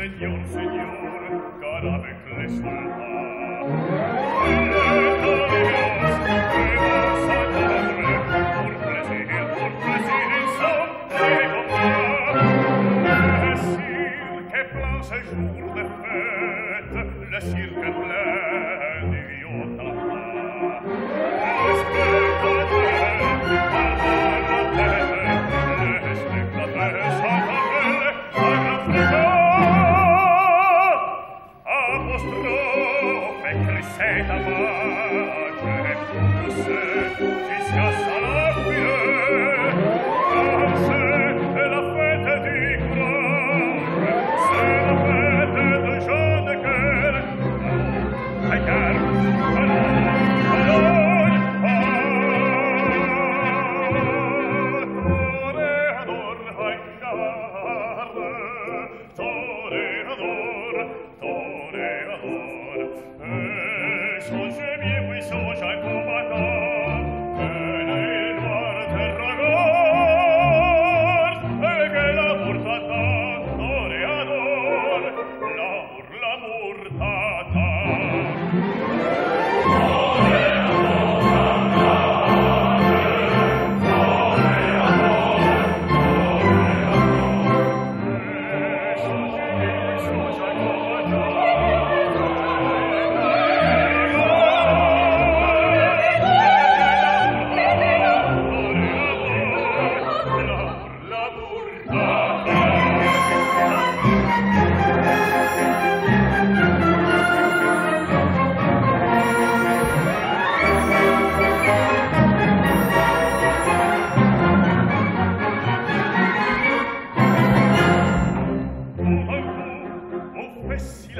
Seigneur, Seigneur, God of a Christian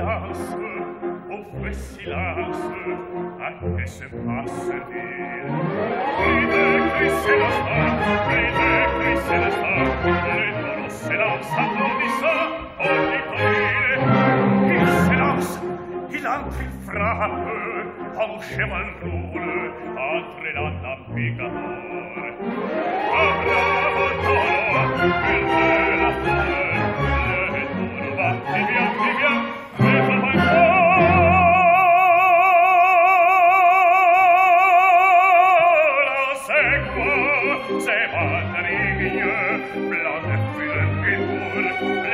lasse, on frais si lasse, à que se passe-t-il Ride, crisse la star, ride, crisse la star, le toro se lance, attorni sa, ogni parire. Il se lance, il anche il frappe, en cheval roule, entre la navigator. A bravo toro, il de la fleur, le toro va, divia, divia,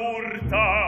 furta